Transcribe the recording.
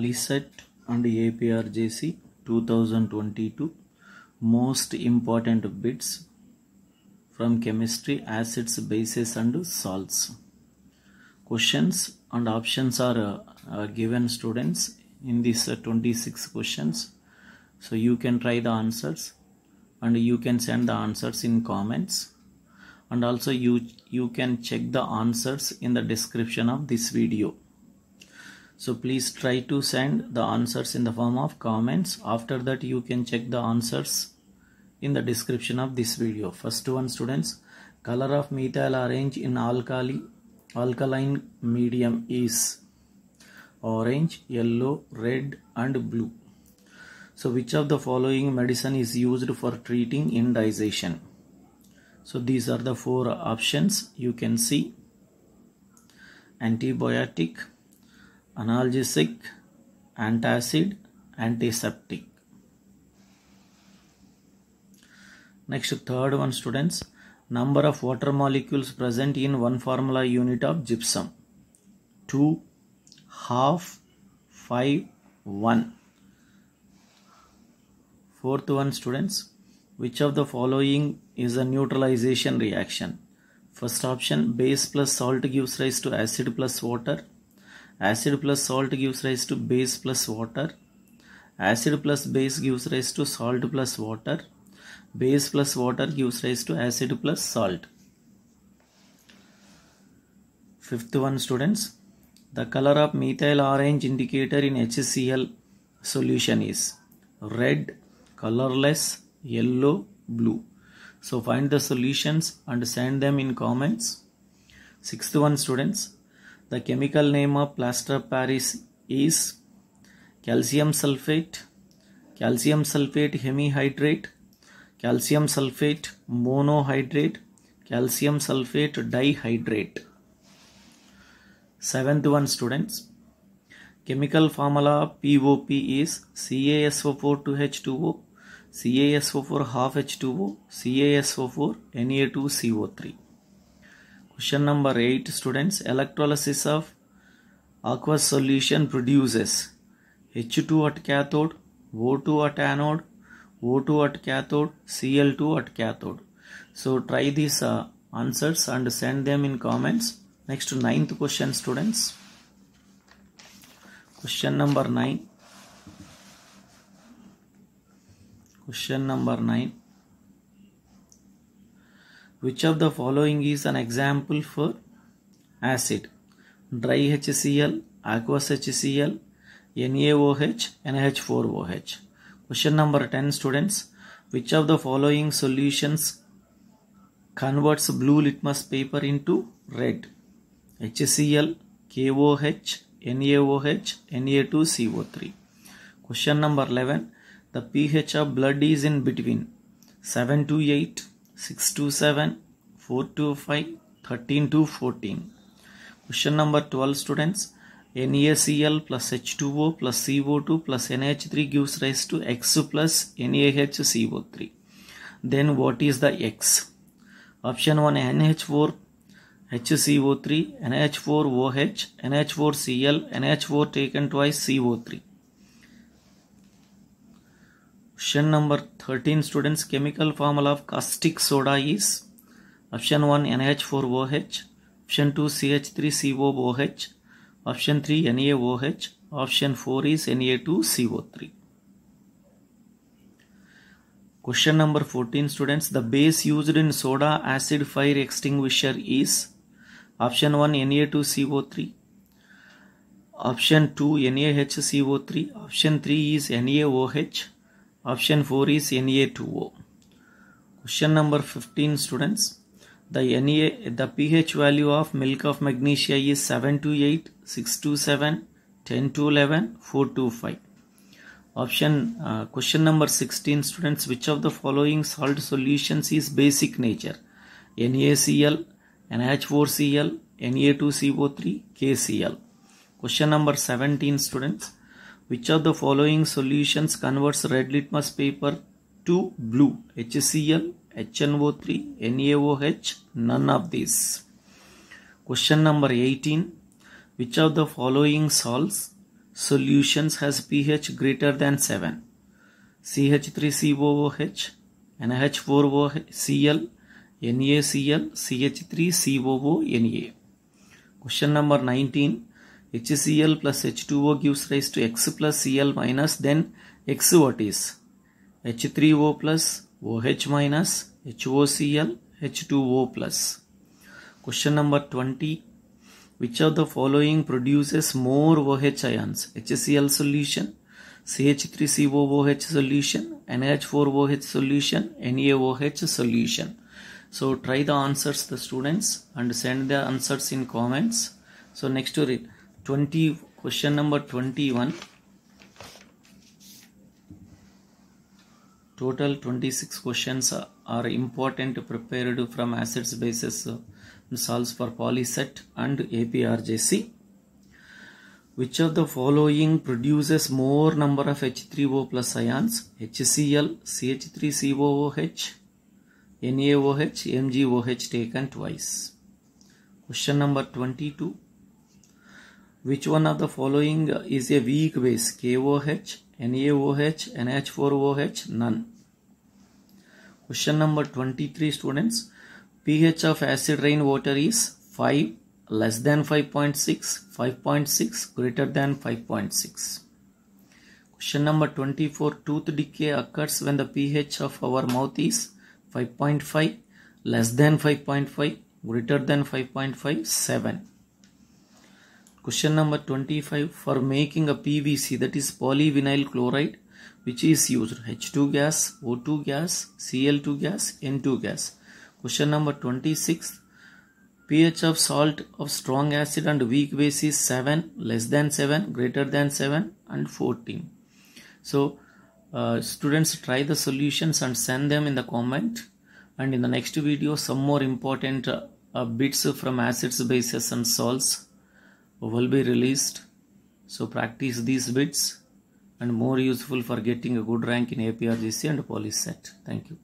POLYCET and APRJC 2022 most important bits from chemistry acids bases and salts. Questions and options are uh, uh, given students in these uh, 26 questions. So you can try the answers and you can send the answers in comments. And also you you can check the answers in the description of this video so please try to send the answers in the form of comments. After that you can check the answers in the description of this video. First one students. Color of methyl orange in alkali alkaline medium is orange yellow red and blue. So which of the following medicine is used for treating indigestion? So these are the four options. You can see antibiotic analgesic antacid antiseptic. Next third one students. Number of water molecules present in one formula unit of gypsum. 2 half 5 1 fourth one students. Which of the following is a neutralization reaction? First option base plus salt gives rise to acid plus water acid plus salt gives rise to base plus water. Acid plus base gives rise to salt plus water. Base plus water gives rise to acid plus salt. Fifth one students. The color of methyl orange indicator in HCl solution is red colorless yellow blue. So find the solutions and send them in comments. Sixth one students the chemical name of plaster of paris is calcium sulfate. Calcium sulfate hemihydrate. Calcium sulfate monohydrate. Calcium sulfate dihydrate. Seventh one students. Chemical formula pop is CaSO4 to H2O CaSO4 half H2O CaSO4 Na2CO3 question number 8 students. Electrolysis of aqueous solution produces H2 at cathode O2 at anode O2 at cathode Cl2 at cathode. So try these uh, answers and send them in comments. Next to ninth question students. Question number 9 question number 9 which of the following is an example for acid? Dry HCl aqueous HCl NaOH NH4OH question number 10 students. Which of the following solutions converts blue litmus paper into red? HCl KOH NaOH Na2CO3 question number 11 the pH of blood is in between 7 to 8 6 to 7 4 to 5 13 to 14 question number 12 students. NaCl plus H2O plus CO2 plus NH3 gives rise to X plus NaHCO3 then what is the X? Option 1 NH4 HCO3 NH4OH NH4Cl NH4 taken twice CO3 Question number 13 students chemical formula of caustic soda is option 1 NH4OH option 2 CH3COOH option 3 NaOH option 4 is Na2CO3 question number 14 students the base used in soda acid fire extinguisher is option 1 Na2CO3 option 2 NaHCO3 option 3 is NaOH option 4 is Na2O question number 15 students. The Na the pH value of milk of magnesia is 7 to 8 6 to 7 10 to 11 4 to 5 option uh, question number 16 students. Which of the following salt solutions is basic nature? NaCl NH4Cl Na2CO3 KCl question number 17 students which of the following solutions converts red litmus paper to blue HCl HNO3 NaOH none of these question number 18 which of the following salts solutions has pH greater than 7. CH3COOH, NH4OCl, NaCl, CH3COO, Na. Question number 19. HCl plus H2O gives rise to X plus Cl minus then X what is? H3O plus OH minus HOCl H2O plus. Question number 20. Which of the following produces more OH ions? HCl solution, CH3COOH solution, NH4OH solution, NaOH solution. So try the answers the students and send the answers in comments. So next to read 20 question number 21 total 26 questions are important prepared from acids bases uh, salts for POLYCET and APRJC. Which of the following produces more number of H3O plus ions? HCl, CH3COOH, NaOH, MgOH taken twice. Question number 22. Which one of the following is a weak base? KOH, NaOH, NH4OH? None. Question number 23 students pH of acid rain water is 5 less than 5.6 5.6 greater than 5.6 question number 24 tooth decay occurs when the pH of our mouth is 5.5 less than 5.5 greater than 5.5 7 question number 25 for making a PVC that is polyvinyl chloride which is used H2 gas O2 gas Cl2 gas N2 gas Question number 26. pH of salt of strong acid and weak base is 7, less than 7, greater than 7 and 14. So uh, students try the solutions and send them in the comment and in the next video some more important uh, bits from acids, bases and salts will be released. So practice these bits and more useful for getting a good rank in APRJC and POLYCET. Thank you.